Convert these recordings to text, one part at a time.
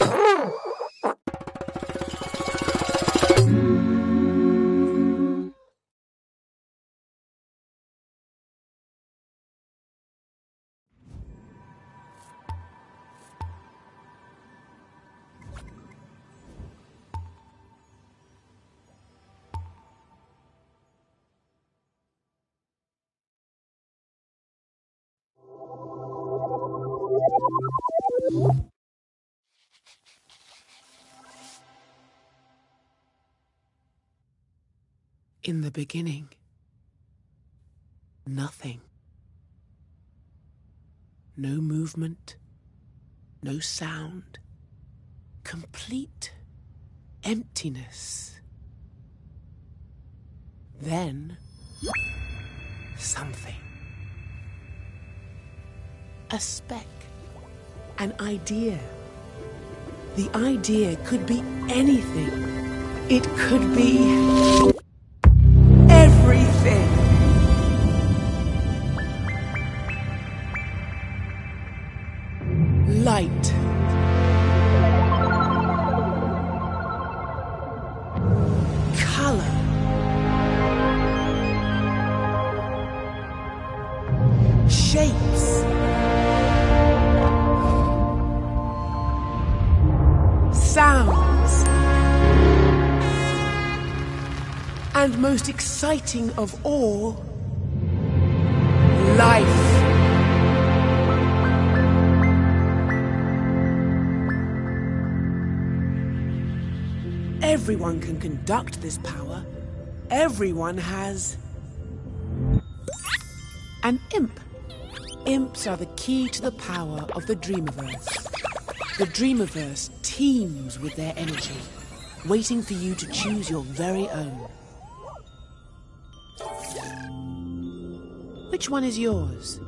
Oh! In the beginning, nothing. No movement, no sound, complete emptiness. Then, something. A speck, an idea. The idea could be anything. It could be everything. Exciting of all, life. Everyone can conduct this power. Everyone has an imp. Imps are the key to the power of the Dreamiverse. The Dreamiverse teems with their energy, waiting for you to choose your very own. Which one is yours?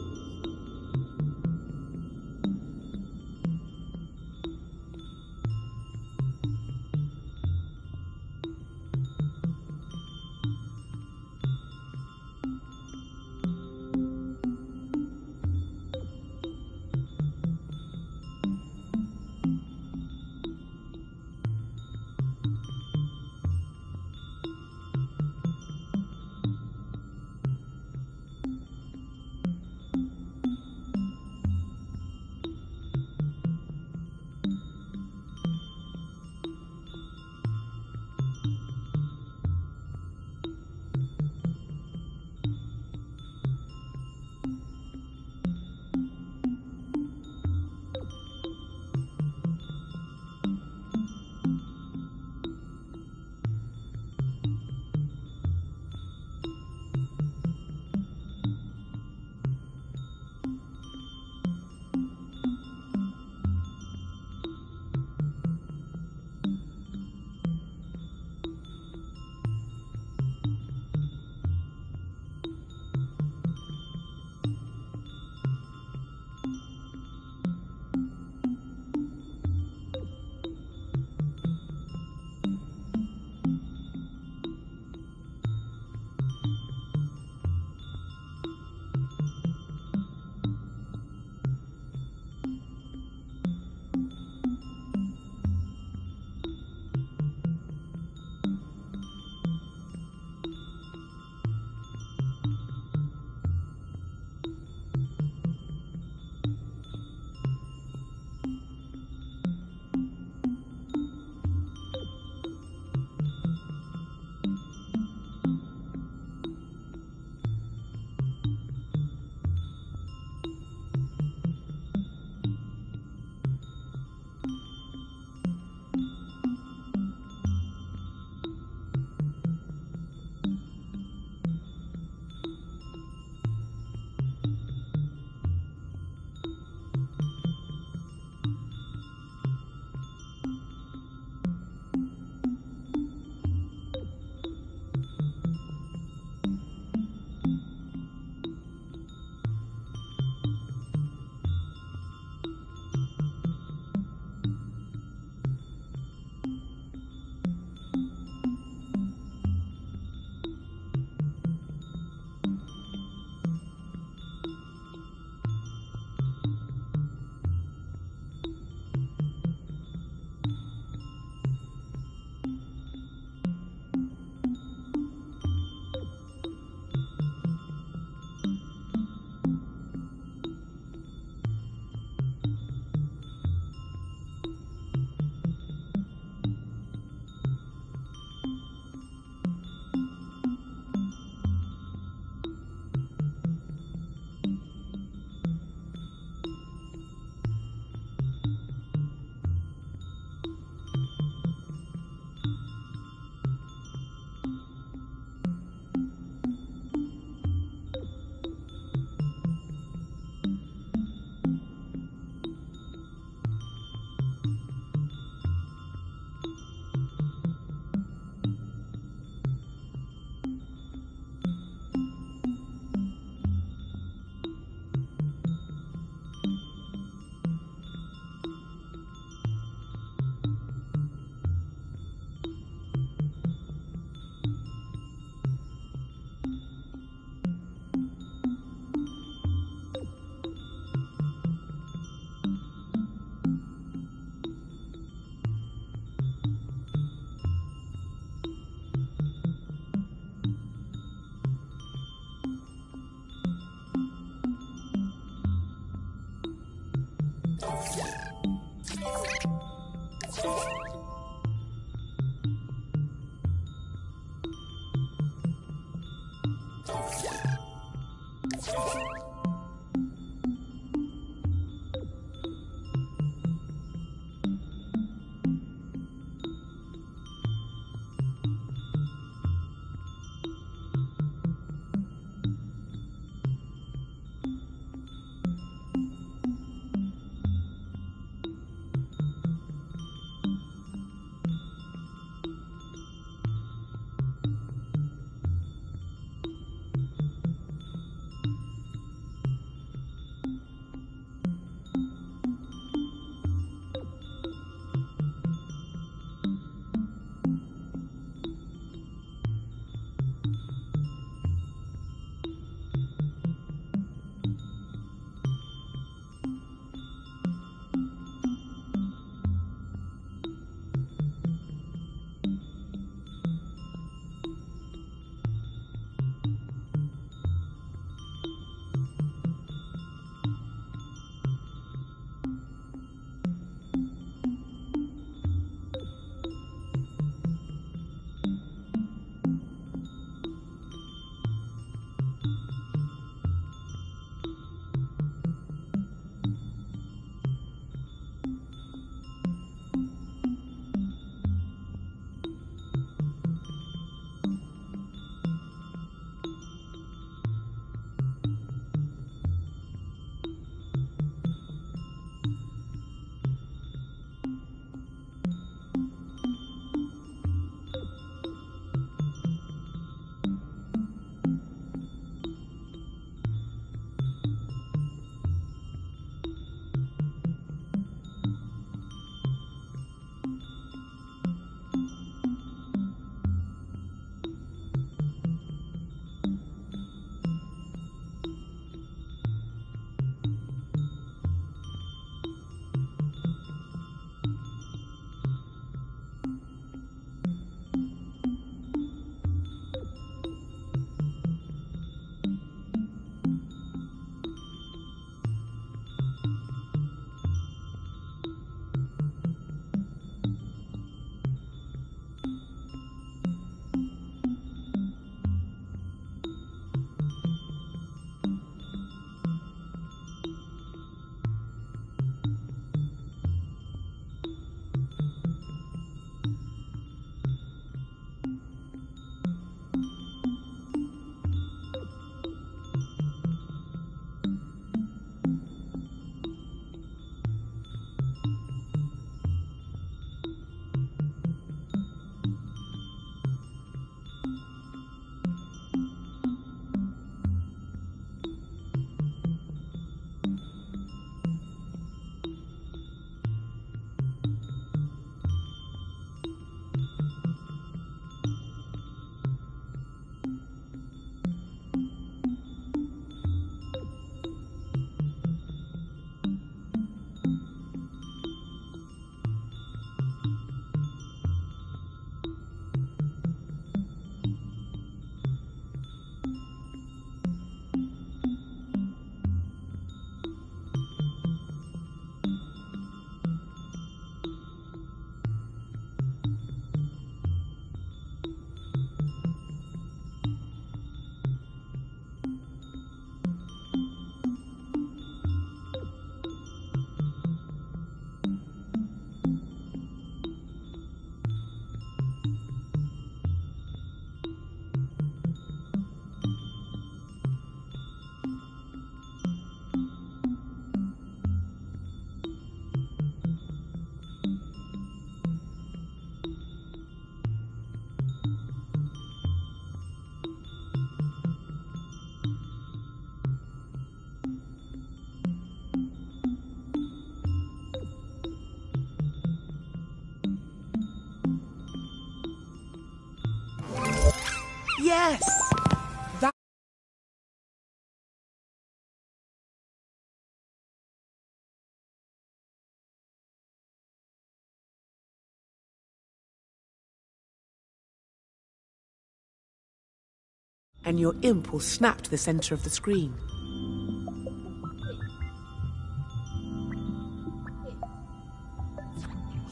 And your imp will snap to the center of the screen.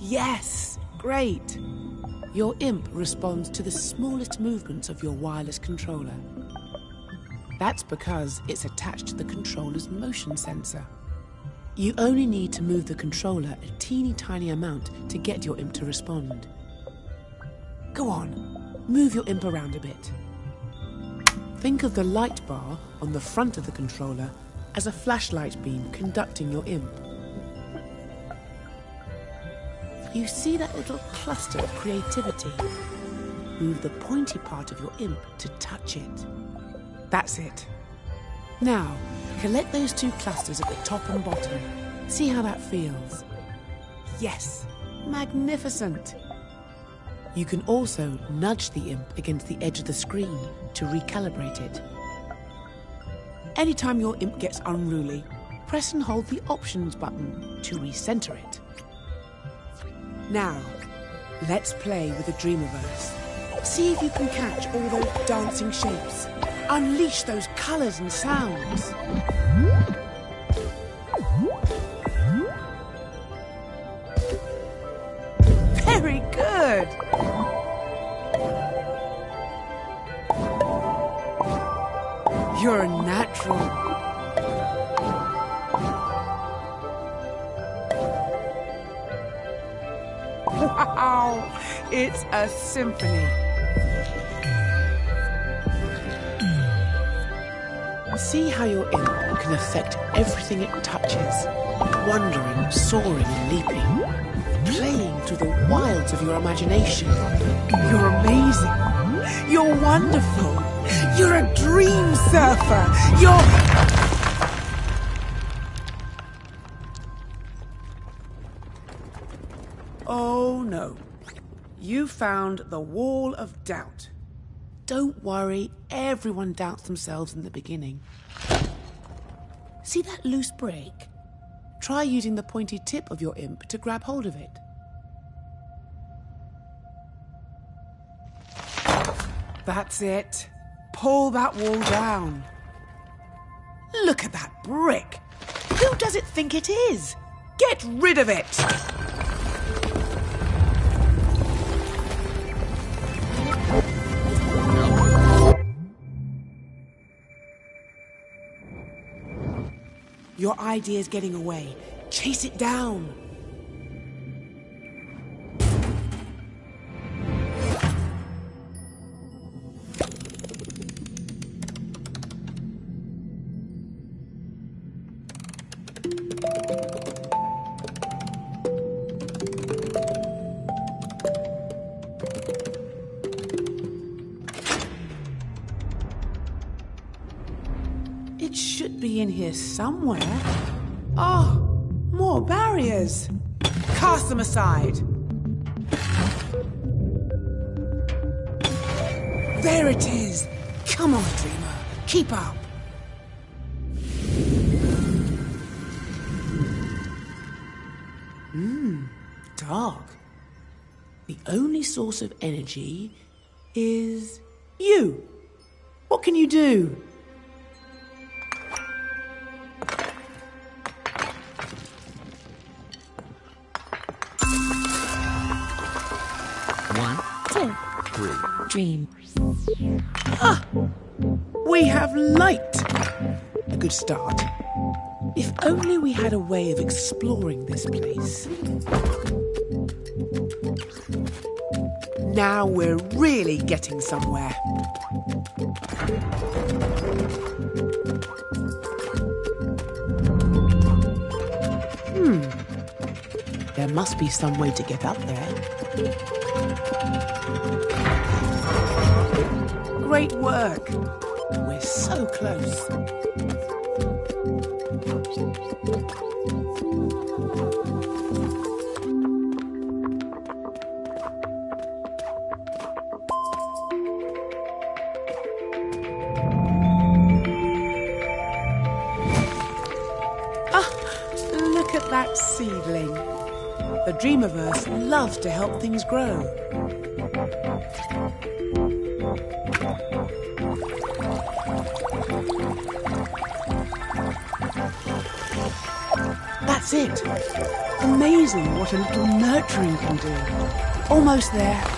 Yes, great. Your imp responds to the smallest movements of your wireless controller. That's because it's attached to the controller's motion sensor. You only need to move the controller a teeny tiny amount to get your imp to respond. Go on, move your imp around a bit. Think of the light bar on the front of the controller as a flashlight beam conducting your imp. You see that little cluster of creativity? Move the pointy part of your imp to touch it. That's it. Now, collect those two clusters at the top and bottom. See how that feels. Yes, magnificent. You can also nudge the imp against the edge of the screen to recalibrate it. Anytime your imp gets unruly, press and hold the options button to recenter it. Now, let's play with the Dreamiverse. See if you can catch all those dancing shapes. Unleash those colours and sounds. A symphony. See how your imp can affect everything it touches, wandering, soaring, and leaping, playing through the wilds of your imagination. You're amazing. You're wonderful. You're a dream surfer. You're. Found the wall of doubt. Don't worry, everyone doubts themselves in the beginning. See that loose break? Try using the pointy tip of your imp to grab hold of it. That's it. Pull that wall down. Look at that brick. Who does it think it is? Get rid of it! Your idea's getting away. Chase it down. It should be in here somewhere. Them aside. There it is. Come on, Dreamer. Keep up. Hmm, dark. The only source of energy is you. What can you do? Dream. We have light. A good start. If only we had a way of exploring this place. Now we're really getting somewhere. Hmm. There must be some way to get up there. Great work. We're so close. Ah, look at that seedling. The Dreamiverse loves to help things grow. That's it. Amazing what a little nurturing can do. Almost there.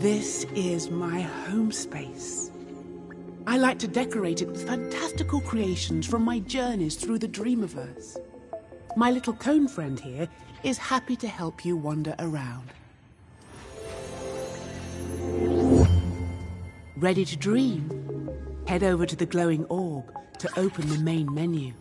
This is my home space. I like to decorate it with fantastical creations from my journeys through the Dreamiverse. My little cone friend here is happy to help you wander around. Ready to dream? Head over to the glowing orb to open the main menu.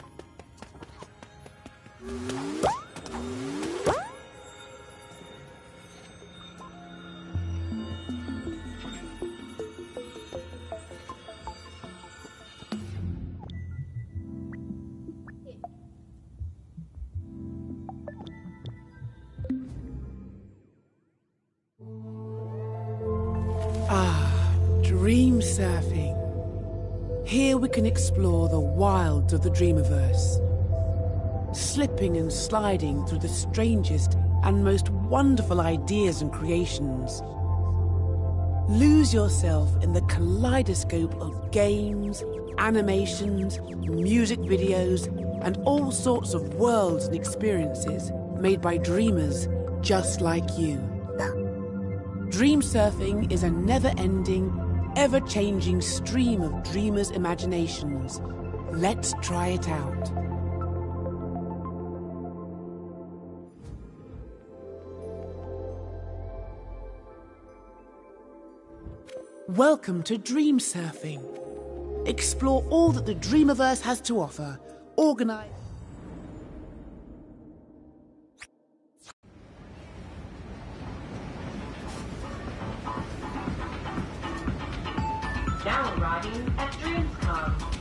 Of the Dreamiverse, slipping and sliding through the strangest and most wonderful ideas and creations. Lose yourself in the kaleidoscope of games, animations, music videos, and all sorts of worlds and experiences made by dreamers just like you. Dream surfing is a never ending, ever changing stream of dreamers' imaginations. Let's try it out. Welcome to Dream Surfing. Explore all that the Dreamiverse has to offer. Organize. Now arriving at Dreamscom.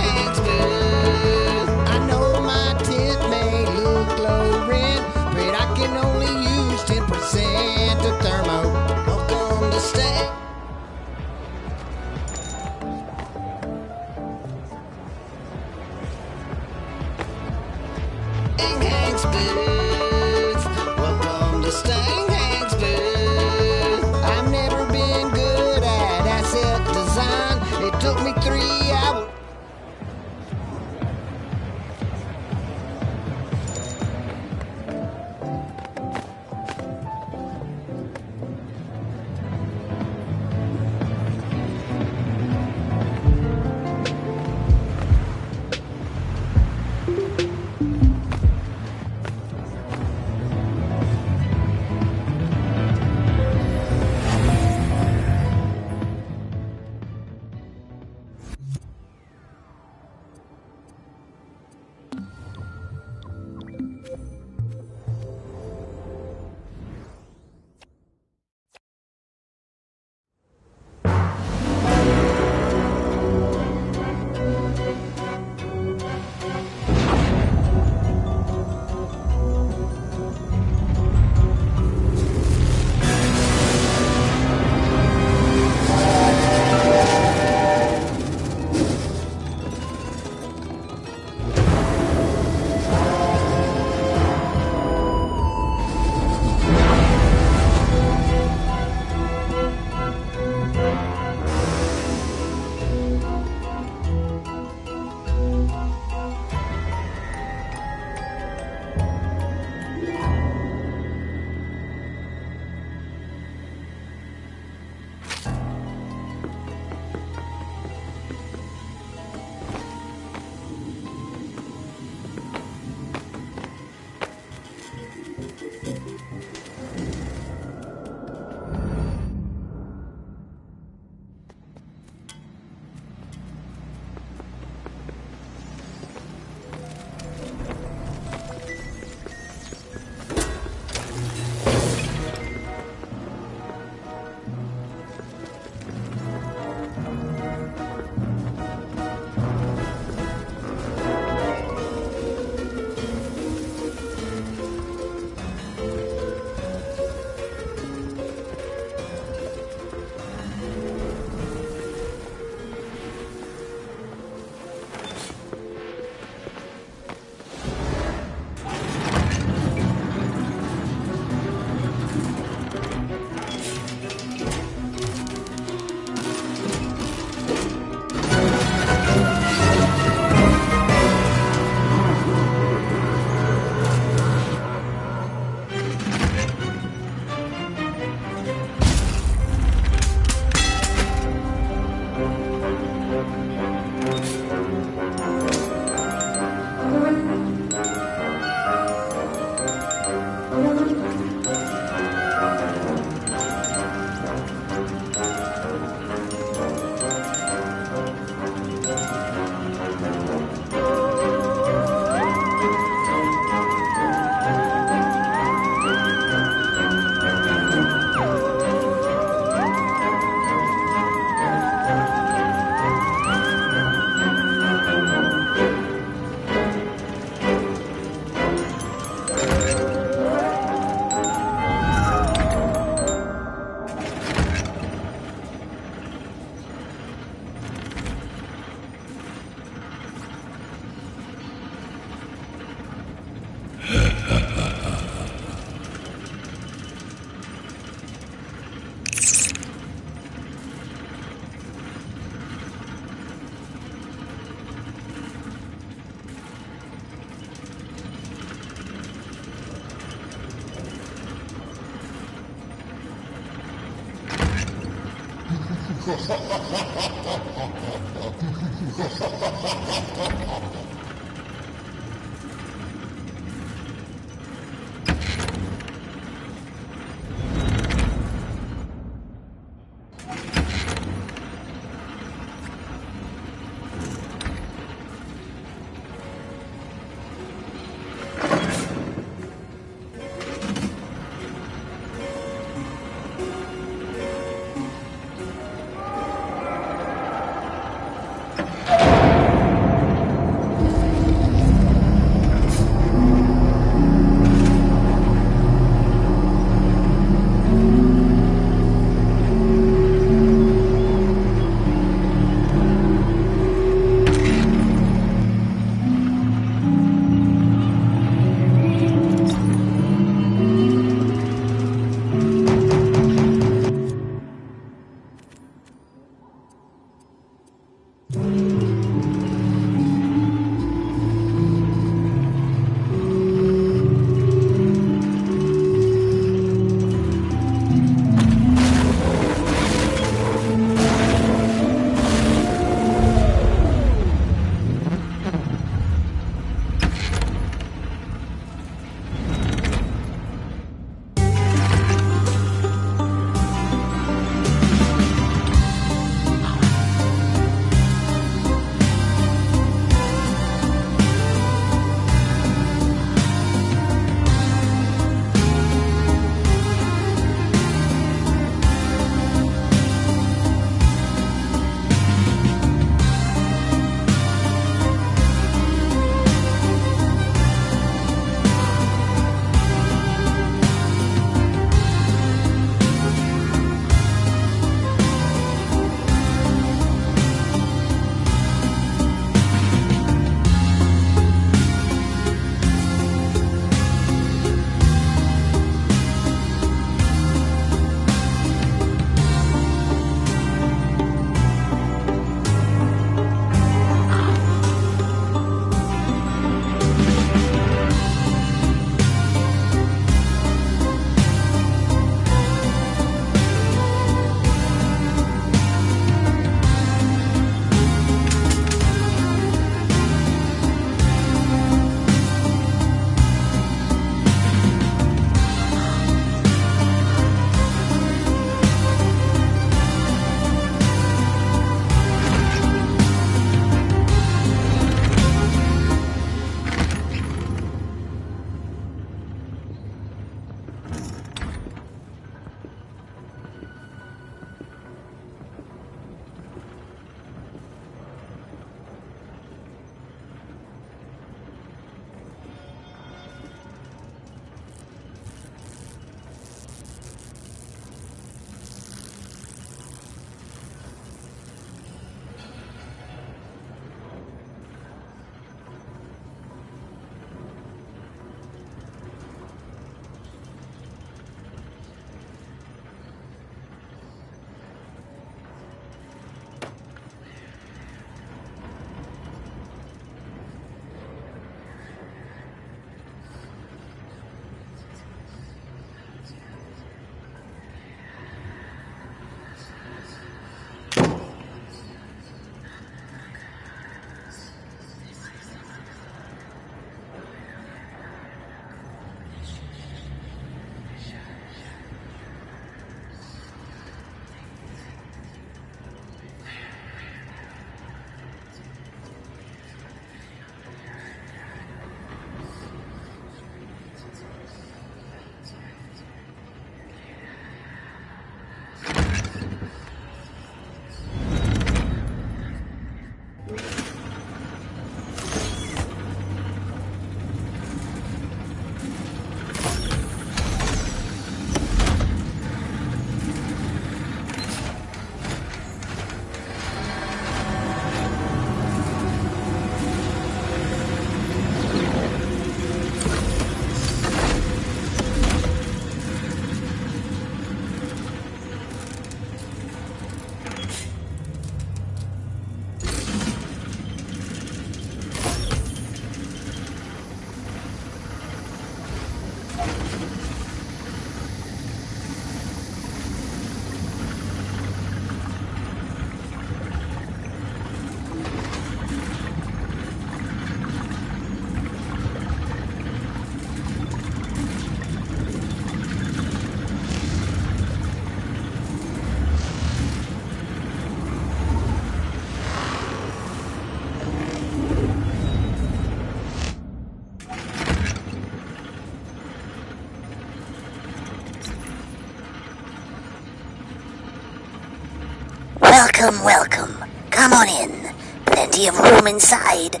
Come on in. Plenty of room inside.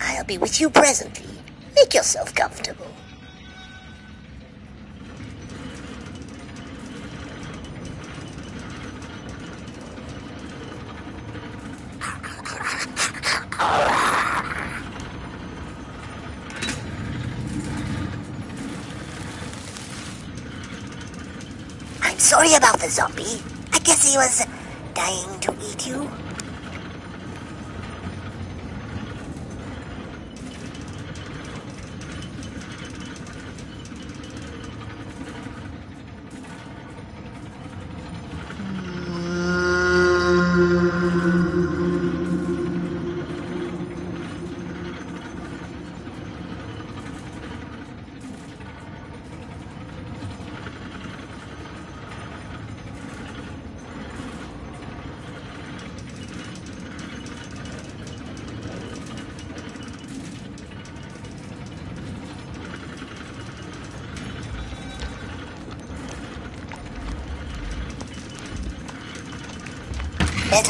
I'll be with you presently. Make yourself comfortable. I'm about the zombie. I guess he was dying to eat you.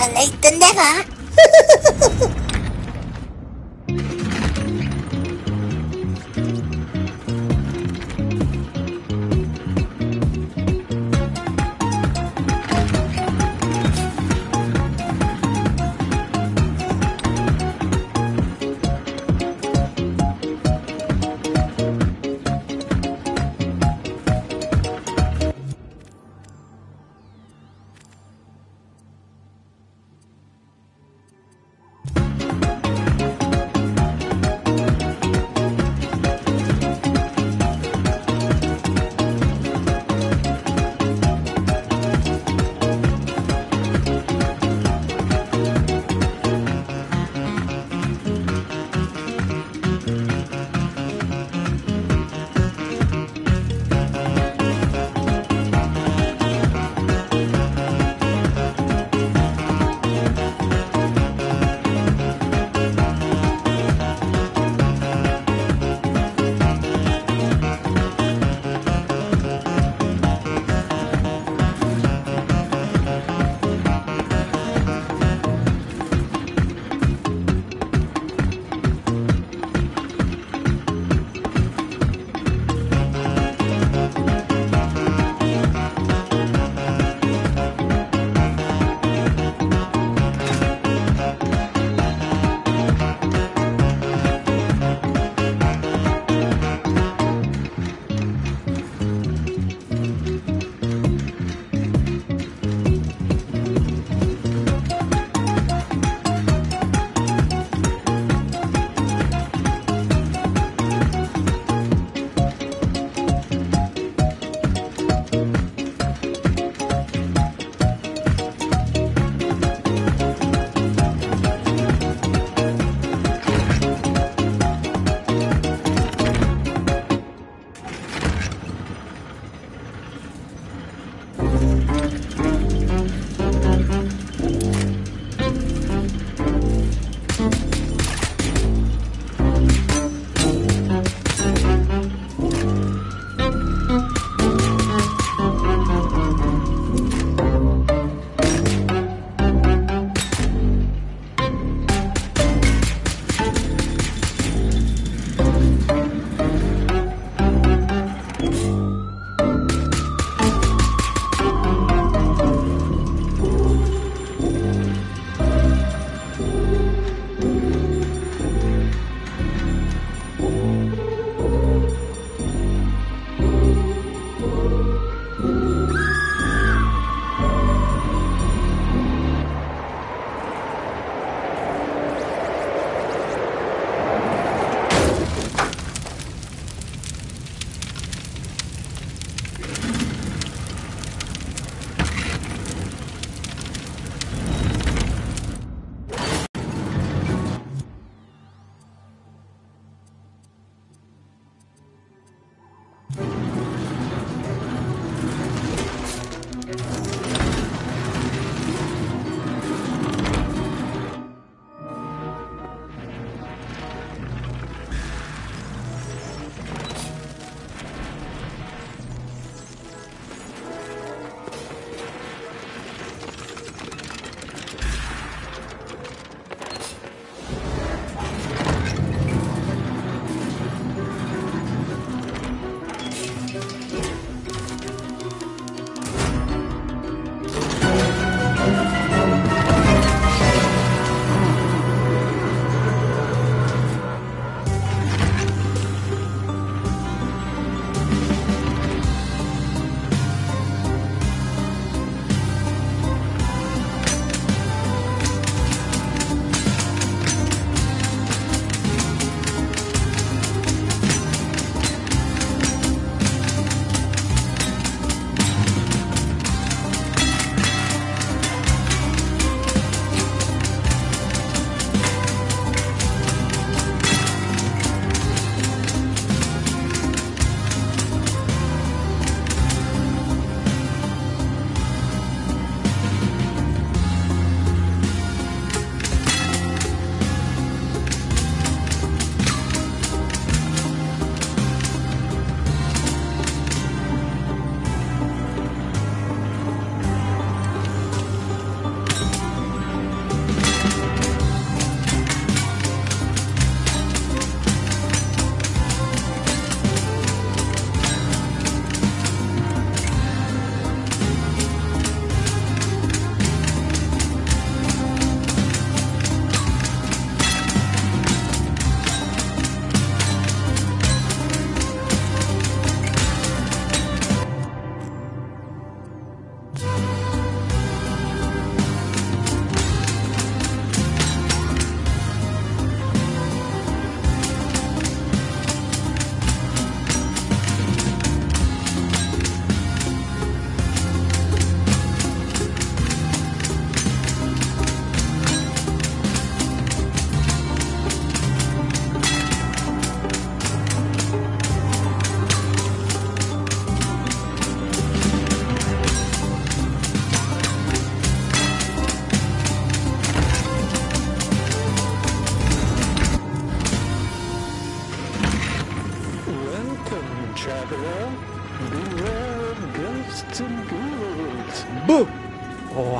Better late than never.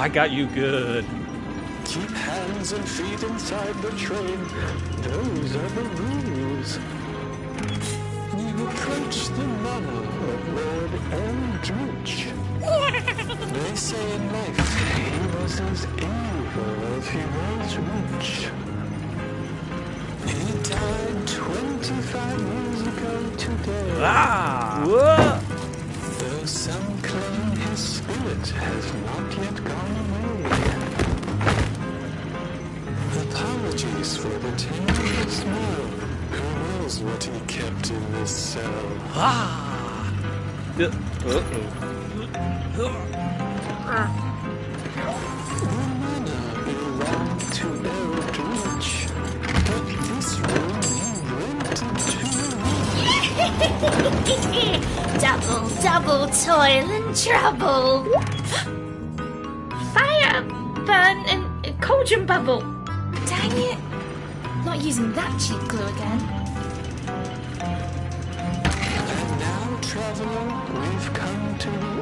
I got you good. Keep hands and feet inside the train. Those are the rules. You approach the manor of Lord Eldritch. They say in life he was as evil as he was rich. He died 25 years ago today. Ah! Whoa! Though some spirit has not yet gone away. Apologies for the tender smell. Who knows what he kept in this cell? Ah! Uh, Uh-oh. double, double toil and trouble. Fire, burn, and cauldron bubble. Dang it. Not using that cheap glue again. And now, traveler, we've come to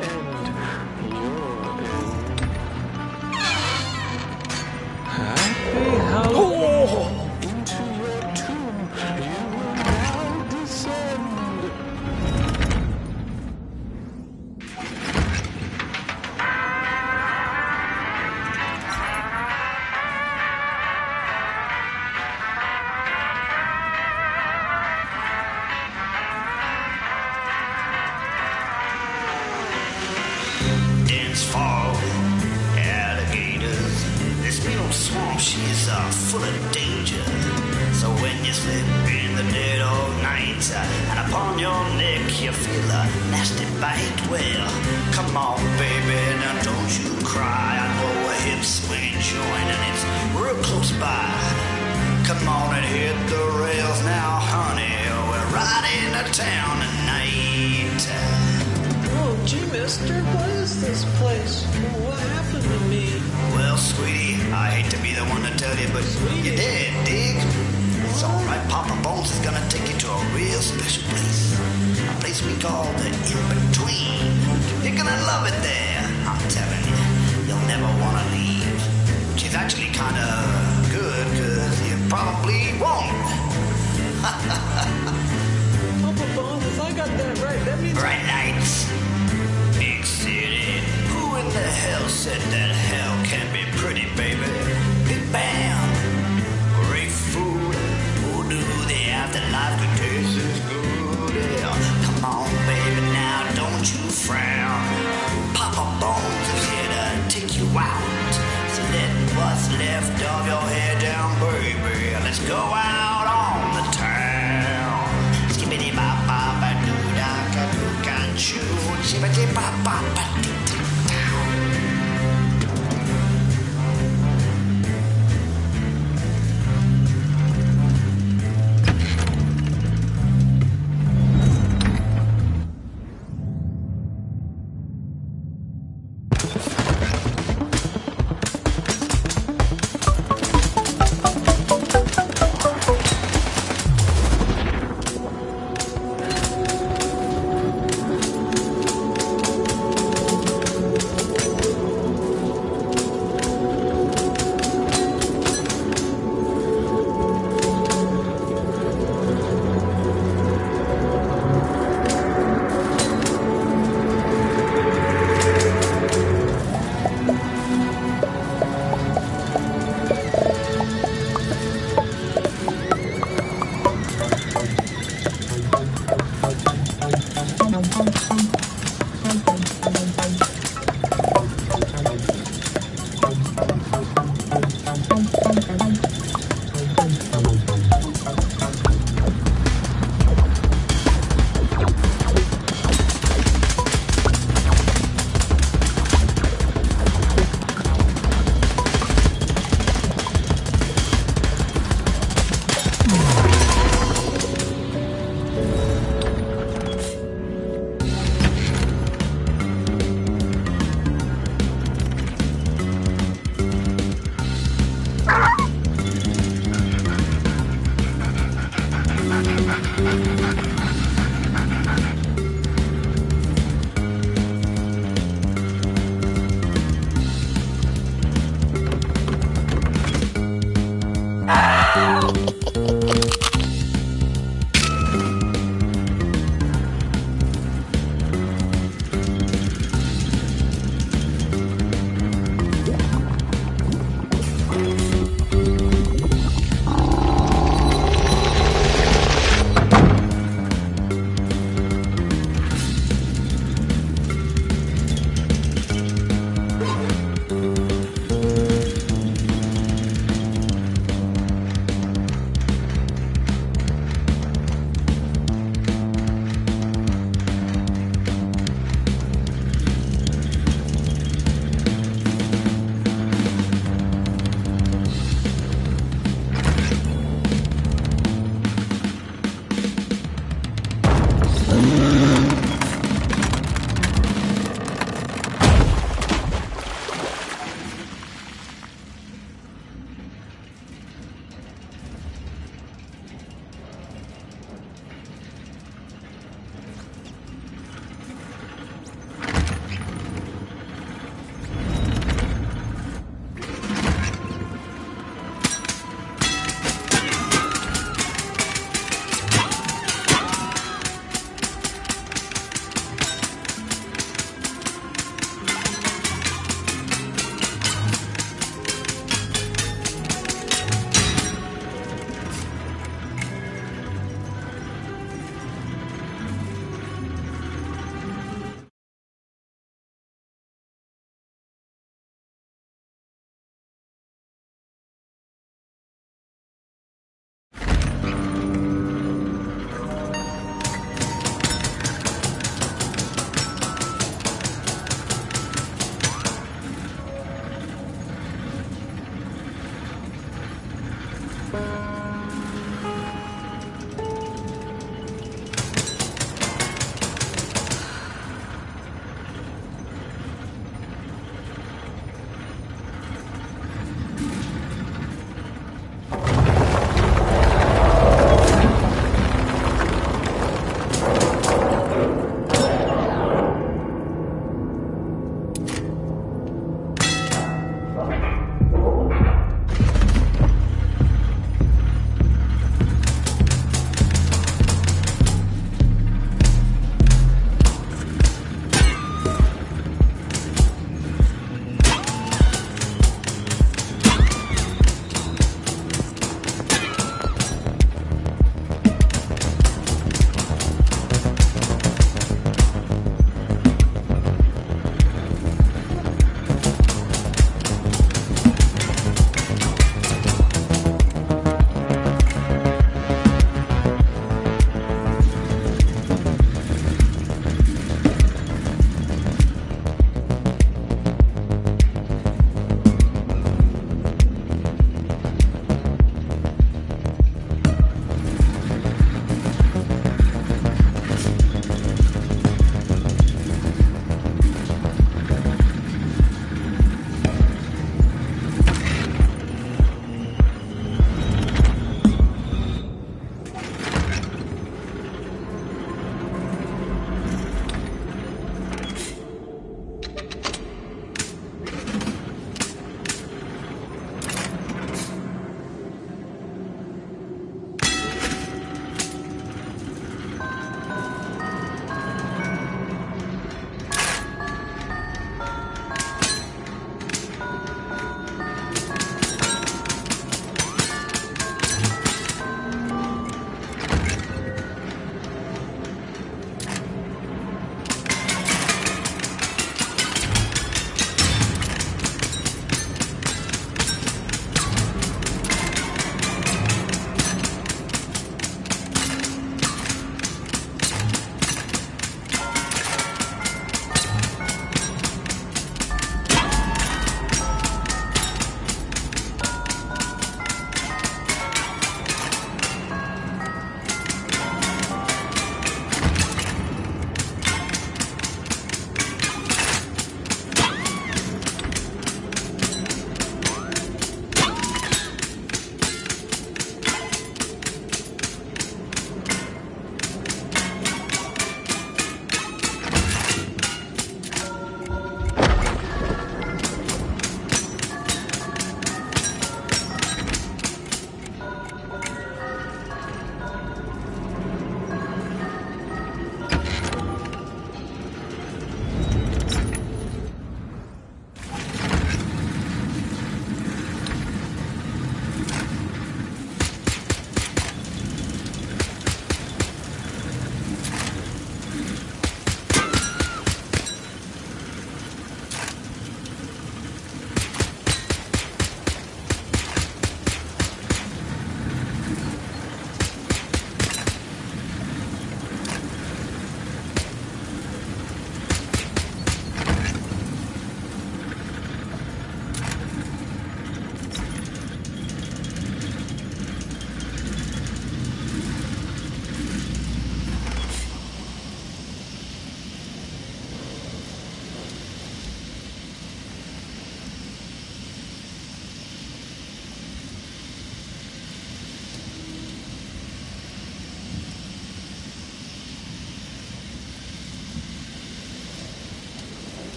uh, and upon your neck you feel a nasty bite, well, come on, baby, now don't you cry. I know a hip swing joint, and it's real close by. Come on and hit the rails now, honey. We're riding to town tonight. Oh, gee, mister, what is this place? What happened to me? Well, sweetie, I hate to be the one to tell you, but you did, dig? It's alright, Papa Bones is gonna take you to a real special place. A place we call the In-Between. You're gonna love it there, I'm telling you. You'll never wanna leave. Which is actually kinda good, cause you probably won't. Papa Bones, if I got that right, that means Bright lights. Big city. Who in the hell said that hell can be pretty, baby? You frown. Papa Bones is here to take you out. So let what's left of your head down, baby. Let's go out on the town. Skibbity bop bop ba doo da ka doo can choo. Shibbity bop bop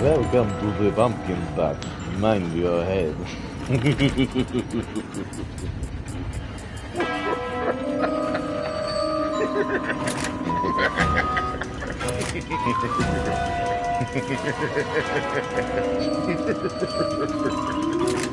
Welcome to the pumpkin patch. Mind your head.